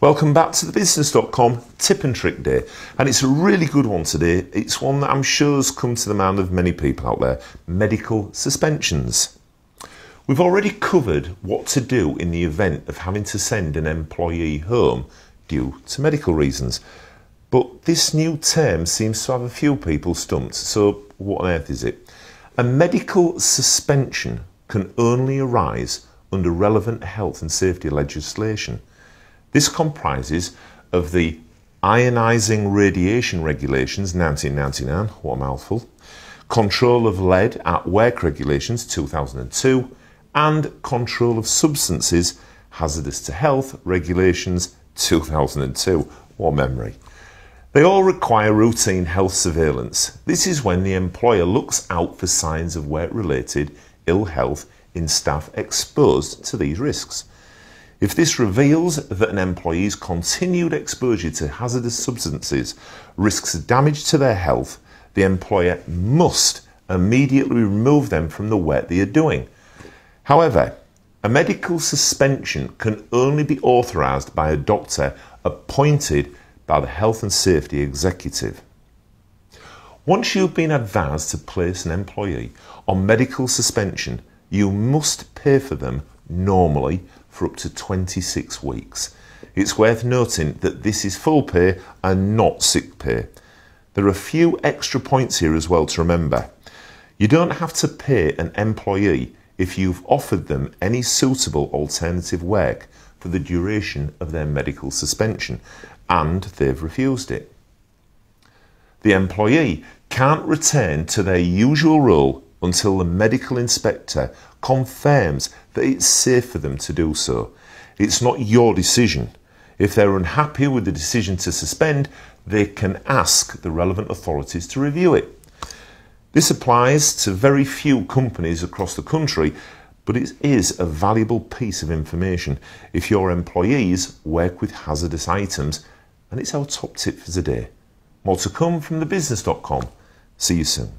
Welcome back to the bizniz.com tip and trick day. And it's a really good one today. It's one that I'm sure has come to the mind of many people out there medical suspensions. We've already covered what to do in the event of having to send an employee home due to medical reasons. But this new term seems to have a few people stumped. So, what on earth is it? A medical suspension can only arise under relevant health and safety legislation. This comprises of the Ionising Radiation Regulations 1999, what a mouthful, Control of Lead at Work Regulations 2002, and Control of Substances Hazardous to Health Regulations 2002, what memory. They all require routine health surveillance. This is when the employer looks out for signs of work related ill health in staff exposed to these risks. If this reveals that an employee's continued exposure to hazardous substances risks damage to their health, the employer must immediately remove them from the work they are doing. However, a medical suspension can only be authorised by a doctor appointed by the Health and Safety Executive. Once you've been advised to place an employee on medical suspension, you must pay for them normally for up to 26 weeks. It's worth noting that this is full pay and not sick pay. There are a few extra points here as well to remember. You don't have to pay an employee if you've offered them any suitable alternative work for the duration of their medical suspension and they've refused it. The employee can't return to their usual role until the medical inspector confirms that it's safe for them to do so. It's not your decision. If they're unhappy with the decision to suspend, they can ask the relevant authorities to review it. This applies to very few companies across the country, but it is a valuable piece of information if your employees work with hazardous items, and it's our top tip for today. More to come from thebizniz.com. See you soon.